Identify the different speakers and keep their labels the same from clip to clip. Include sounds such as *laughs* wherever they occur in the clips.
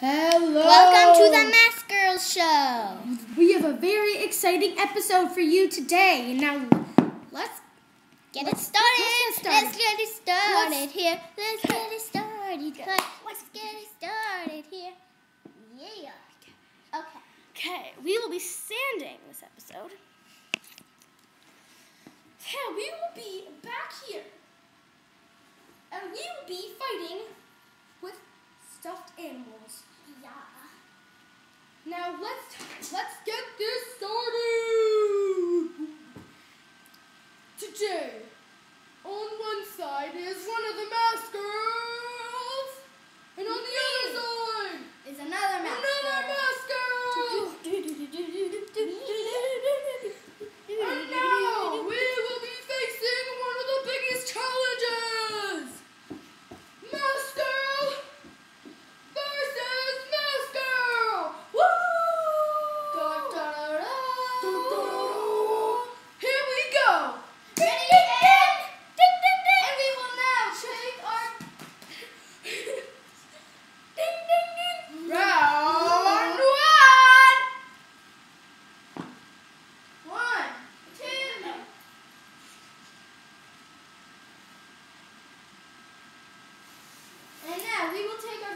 Speaker 1: Hello.
Speaker 2: Welcome to the Mask Girls Show.
Speaker 1: We have a very exciting episode for you today. Now, let's
Speaker 2: get let's, it started.
Speaker 1: Let's get it started,
Speaker 2: let's get it started here. Let's get it started. Let's get it started here. Yeah. Okay.
Speaker 1: Okay, we will be sanding this episode. Yeah, we will be back here. one side is one of the
Speaker 2: maskers.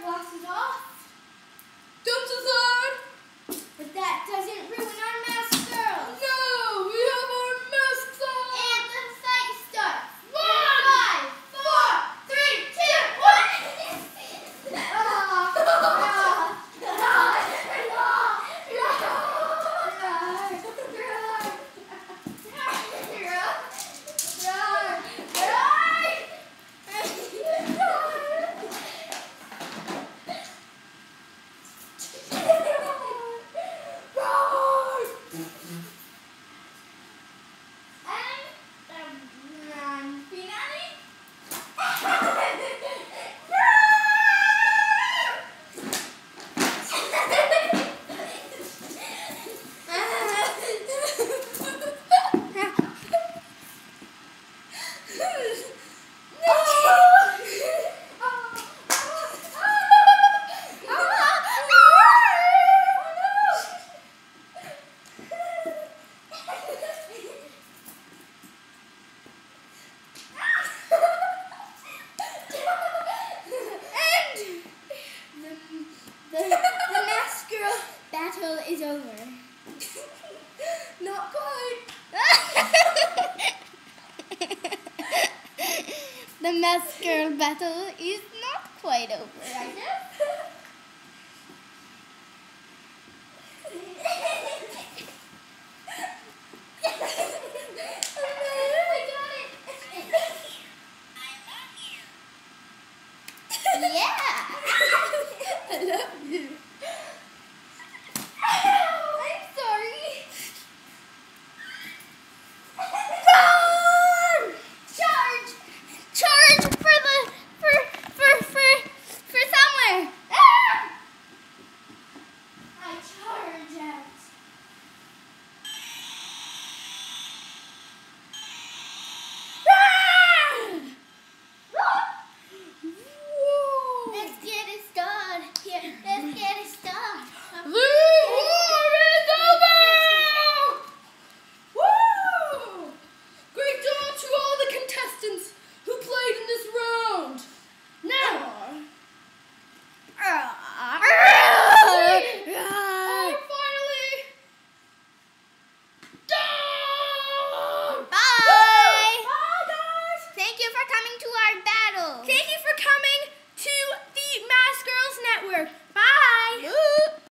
Speaker 2: glasses off. is over. *laughs*
Speaker 1: Not quite. *laughs*
Speaker 2: the mask girl battle is not quite over, I guess. yeah. *laughs*
Speaker 1: I love you. remember